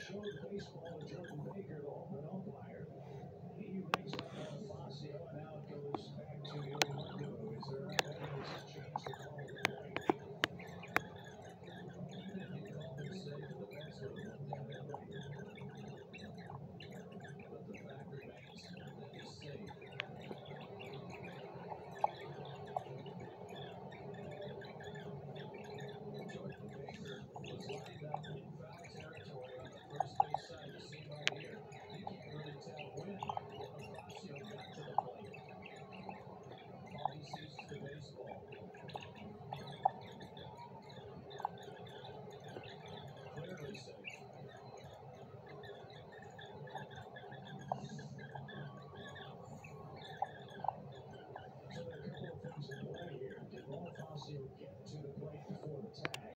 showed baseball to Jordan Baker, the umpire. Rousey to the plate before the tag.